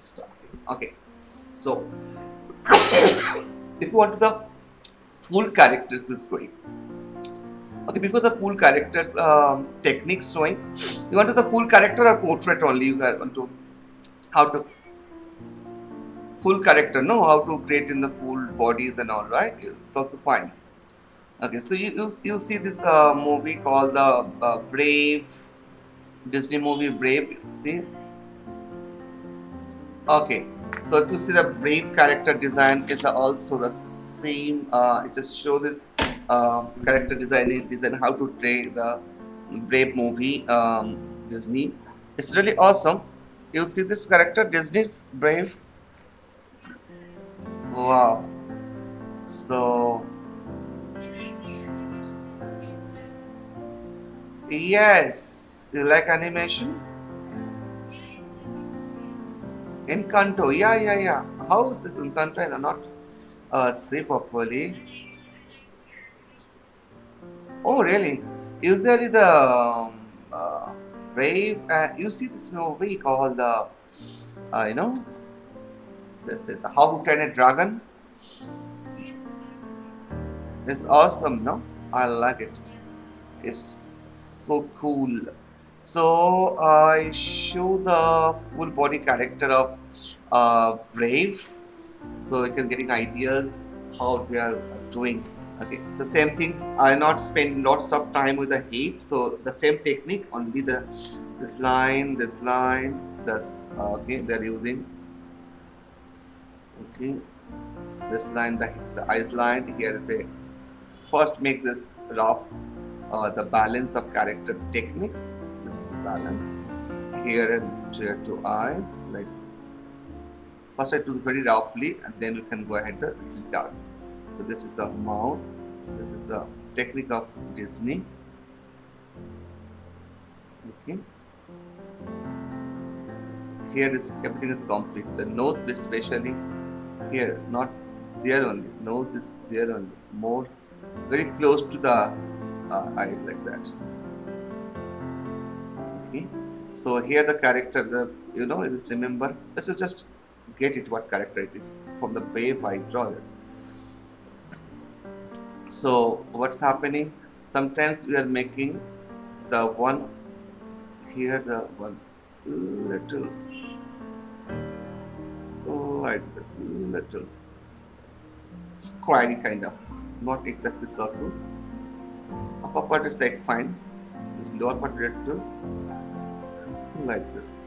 starting. Okay, so if you want to the full characters is going. Okay, before the full characters um, techniques showing, you want to the full character or portrait only? You want to how to full character? No, how to create in the full bodies and all right. It's also fine. Okay, so you you, you see this uh, movie called the uh, Brave Disney movie Brave. See, okay. So if you see the Brave character design is also the same. Uh, it just show this uh, character design design how to play the Brave movie um, Disney. It's really awesome. You see this character Disney's Brave. Wow. So yes, you like animation? Encanto, yeah, yeah, yeah. How is Encanto? I not uh, see properly. Oh, really? Usually the um, uh, uh, you see this movie called the, uh, you know, this is the How to Train a Dragon. It's awesome, no? I like it. It's so cool. So I show the full body character of uh, Brave, so you can getting ideas how they are doing. Okay, so same things. I not spend lots of time with the heat, so the same technique. Only the this line, this line, this uh, okay. They're using okay this line, the the eyes line. Here is a first make this rough. Uh, the balance of character techniques this is balance here and here two eyes like first I do it very roughly and then we can go ahead and little dark so this is the mount this is the technique of Disney. Okay. Here is everything is complete. The nose especially here not there only. Nose is there only. More very close to the uh, eyes like that. Okay. So here the character the you know just remember This is just get it what character it is from the wave I draw it. So what's happening? Sometimes we are making the one here the one little like this little squarey kind of not exactly circle. Upper part is like fine this lower part little like this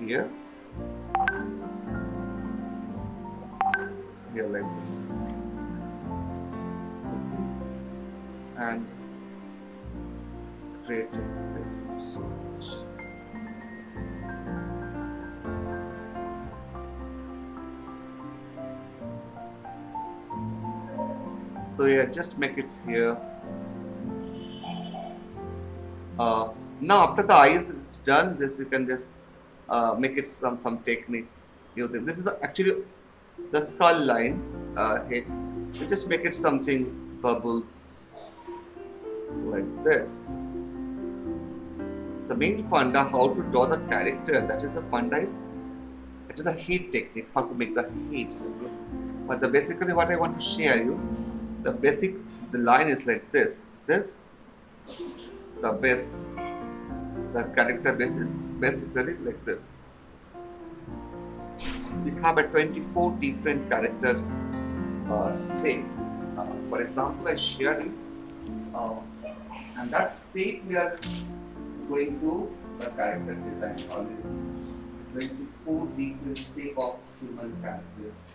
here here like this and create it thank you so much so yeah just make it here. Uh, now after the eyes is done this you can just uh, make it some some techniques. This is actually the skull line uh, head we just make it something bubbles like this. The main funda how to draw the character. That is the funda is it is the heat techniques how to make the heat. But the basically what I want to share you the basic the line is like this. This the base the character base is basically like this we have a 24 different character uh, save uh, for example I share you uh, and that save we are going to the character design on this. 24 different shape of human characters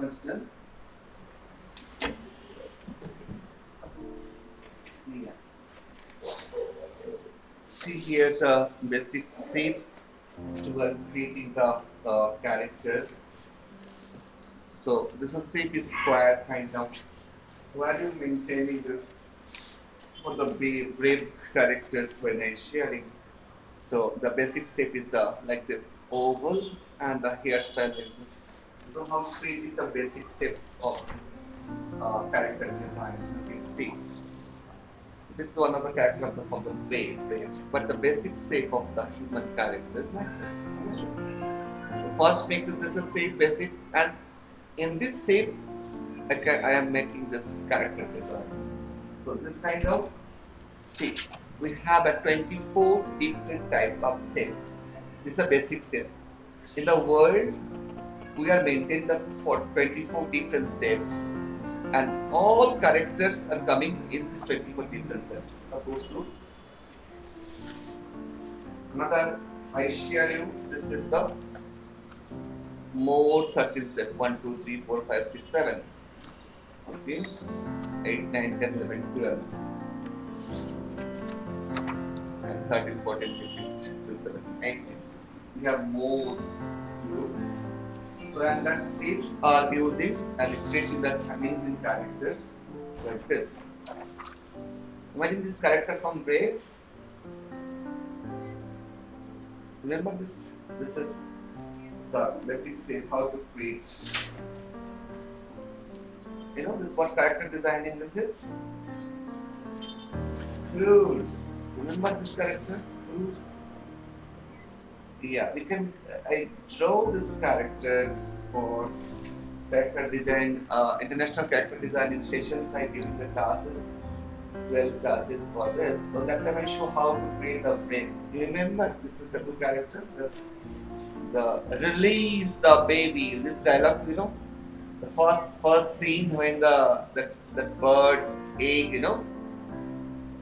once done. See here the basic shapes to uh, creating the uh, character. So this is shape is square kind of. Why are you maintaining this for the brave characters when I'm sharing? So the basic shape is the like this oval and the hairstyle like this so how creating the basic shape of uh, character design you can see. This is one of the character of the, the wave, wave, but the basic shape of the human character like this. So first make this a shape basic and in this shape I, I am making this character design. So this kind of shape we have a 24 different type of shape. This is a basic shape. In the world, we are maintaining the for 24 different sets and all characters are coming in this 24 different shapes. Supposed to another I share you this is the more 13 step 1 2 3 4 5 6 7 okay 8 9 10 11 12 and 13, 14, 15, 16 17, 18. We have more. So, and that shapes are using and creating that amazing characters like this. Imagine this character from Brave. Remember this? This is the basic shape how to create. You know this what character designing this is? Croods. Remember this character? Croods. Yeah, we can. I draw these characters for character design, uh, international character design sessions. I give the classes, 12 classes for this. So that time I show how to create the brain. You remember this is the two character? The, the release the baby. This dialogue, you know, the first first scene when the the, the bird's egg, you know,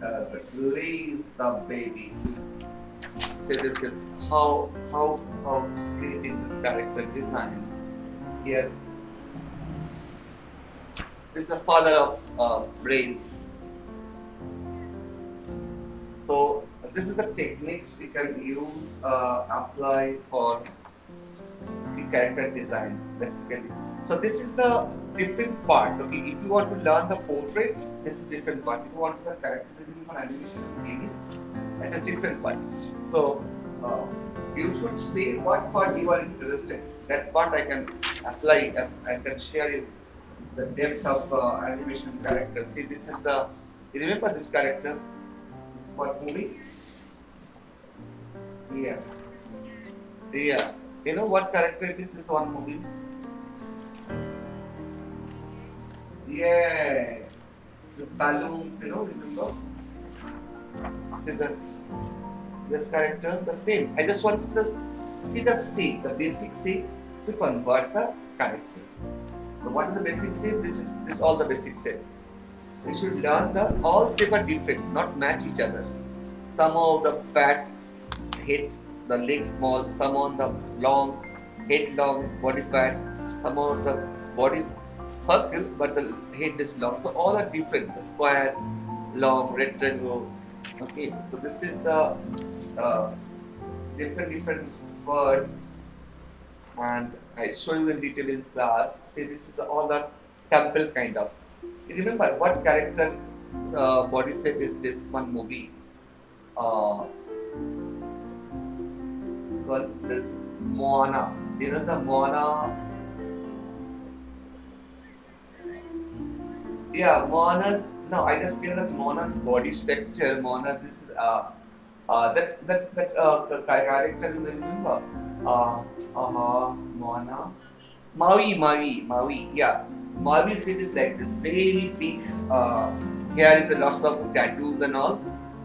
uh, release the baby. This is how how how creating this character design. Here, this is the father of uh. So this is the techniques we can use uh, apply for character design basically. So this is the different part. Okay, if you want to learn the portrait, this is different part. If you want to the character design for animation gaming, that is a different part. So uh, you should see what part you are interested. That part I can apply and I can share you the depth of uh, animation character. See, this is the. You remember this character? This is what movie? Yeah. Yeah. You know what character it is? This one movie. Yeah. This balloons, you know, remember? See the this character, the same. I just want to see the shape, the basic shape to convert the characters. So what is the basic shape? This is this is all the basic shape. We should learn the all shape are different, not match each other. Some of the fat head, the legs small, some on the long head long, body fat, some of the body circle but the head is long. So all are different. The square, long, rectangle. Okay, so this is the uh, different different words and I show you in detail in class. See, this is the, all the temple kind of. You remember what character uh, body shape is this one movie? Uh, well, this Moana. You know the Moana. Yeah, Mona's. No, I just feel that Mona's body structure. Mona, this is uh, uh, that that that uh, character. Remember? Uh, uh, Moana. Maui, Maui, Maui. Yeah, Maui's shape is like this, very big. Uh, here is a lots of tattoos and all.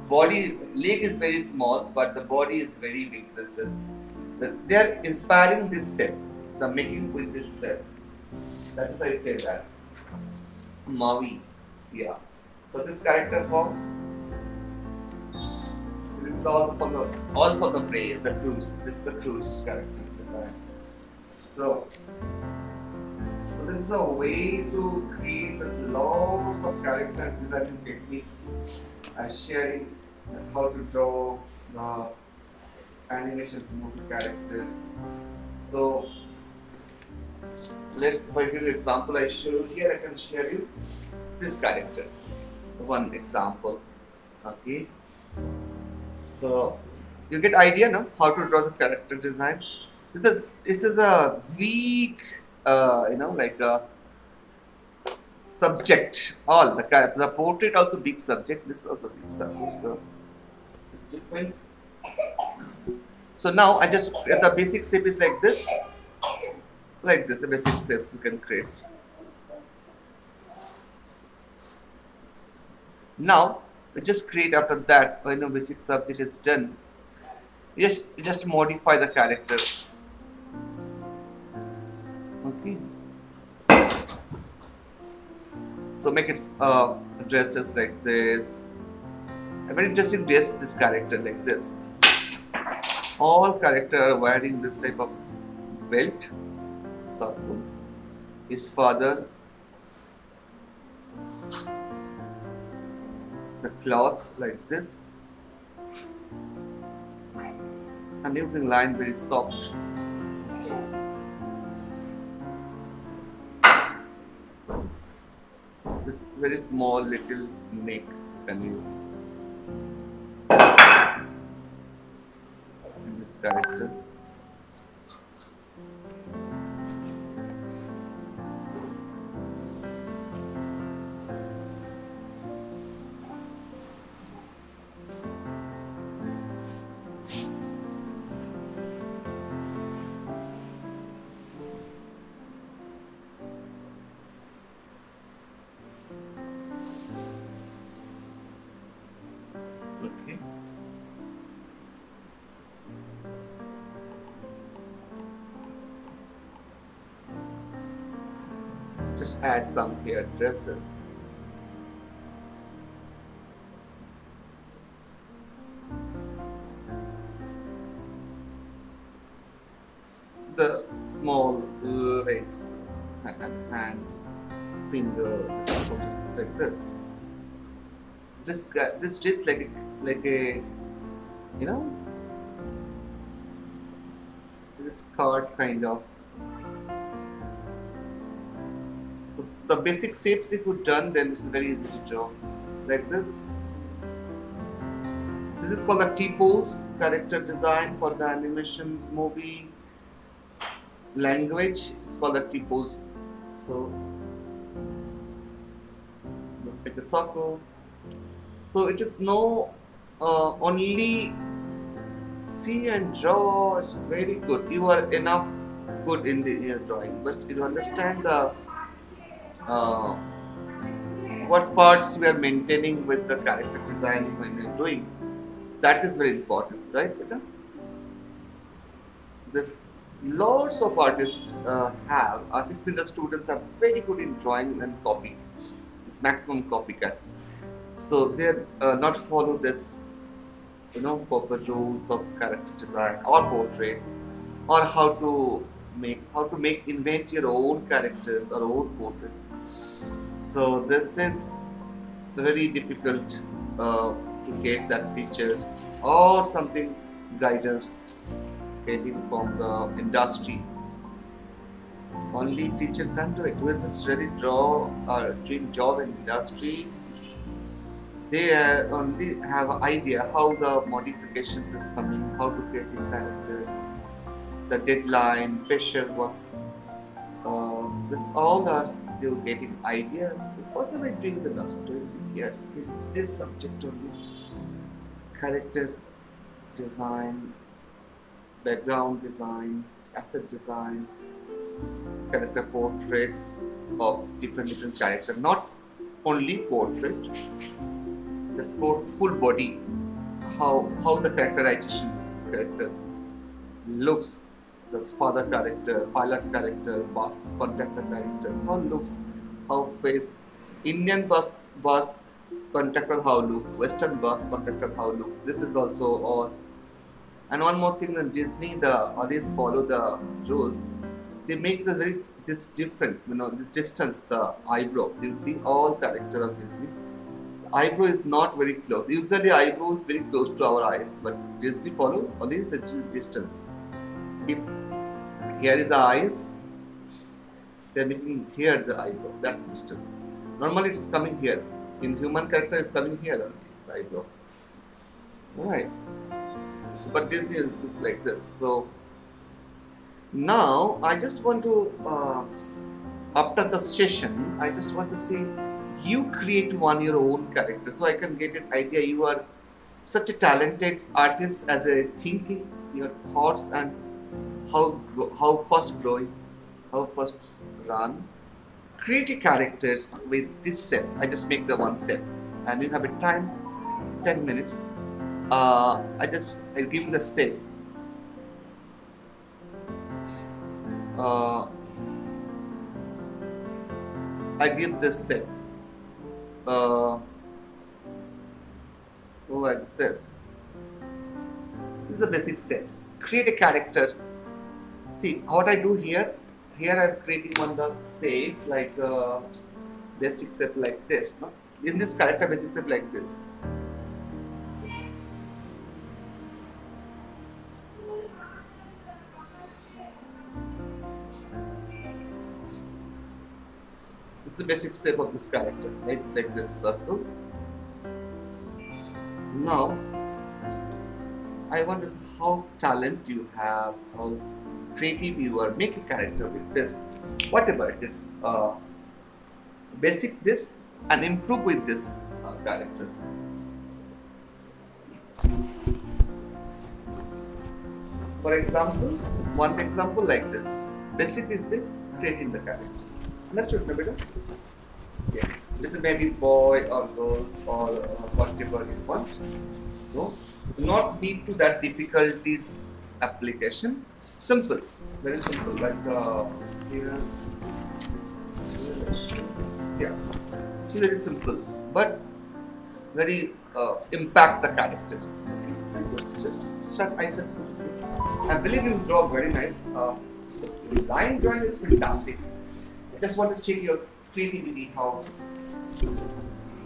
Body leg is very small, but the body is very big. This is they are inspiring this shape, the making with this shape. That is how I tell that. Maui, yeah. So this character form so this is all for the all for the brain, the Croods. This is the Croods characters design. So, so this is a way to create this lots of character designing techniques and sharing and how to draw the animations movie characters. So let's for example I show here I can share you these characters. One example. Okay. So you get idea now how to draw the character design. This is, this is a weak, uh, you know, like a subject. All the the portrait also big subject. This is also big subject. So it's different. So now I just the basic shape is like this, like this. The basic shapes we can create. Now we just create after that when the basic subject is done. Just just modify the character. Okay. So make it uh, dresses like this. A very interesting dress this character like this. All character are wearing this type of belt. Circle. His father the cloth like this. I'm using line very soft. This very small little neck can use in this character Just add some here dresses. The small legs and hands, finger, just like this this this just like a, like a you know this card kind of the basic shapes if you done then it's very easy to draw. Like this. This is called the T-pose character design for the animations movie language. It's called the T-pose. So let's make a circle. So it is no uh, only see and draw. Is very good. You are enough good in the your drawing, but you understand the uh, what parts we are maintaining with the character designing when we are doing. That is very important, right, Peter? This lots of artists uh, have artists mean the students are very good in drawing and copying. It's maximum copycats so they uh, not follow this you know proper rules of character design or portraits or how to make how to make invent your own characters or own portrait so this is very difficult uh, to get that teachers or something guidance getting from the industry. Only teacher can do it. Who is really draw or uh, doing job in industry? They uh, only have idea how the modifications is coming, how to create a character, the deadline, pressure work. Uh, this all are you getting idea because I've been doing the last 20 years in this subject only. Character design, background design, asset design, character portraits of different different character, not only portrait sport full body, how how the characterization characters looks, this father character, pilot character, bus conductor characters, how looks, how face, Indian bus bus conductor how look, Western bus conductor how looks. This is also all. And one more thing, in Disney, the always follow the rules. They make the very this different, you know, this distance, the eyebrow. You see all character of Disney eyebrow is not very close. Usually eyebrow is very close to our eyes, but Disney follow always the distance. If here is the eyes, they're making here the eyebrow, that distance. Normally it's coming here. In human character it's coming here only, the eyebrow. Right. So, but Disney is like this. So now I just want to uh, after the session I just want to see you create one your own character so I can get an idea you are such a talented artist as a thinking your thoughts and how how fast growing how fast run create characters with this set I just make the one set and you have a time 10 minutes uh, I just I'll give you the save uh, I give this save uh, like this. This is the basic steps. Create a character. See what I do here. Here I'm creating one the save like uh, basic step like this. No? In this character basic step like this. This is the basic step of this character, right? Like this circle. Now, I wonder how talent you have, how creative you are. Make a character with this, whatever it is. Uh, basic this and improve with this uh, characters. For example, one example like this. Basic is this, creating the character. Understood, better? Yeah. A baby boy or girls or uh, whatever you want. So, not need to that difficulties application. Simple, very simple. Like uh, here, yeah, very simple, but very uh, impact the characters. Just start. I just want to see. I believe you draw very nice. Uh, line drawing is fantastic just want to check your creativity, how,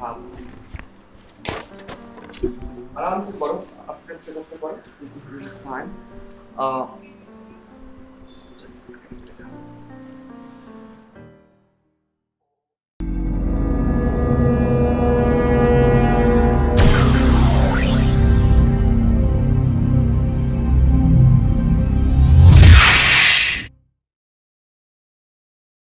how আরামসে করো আস্তে আস্তে করতে পারো fine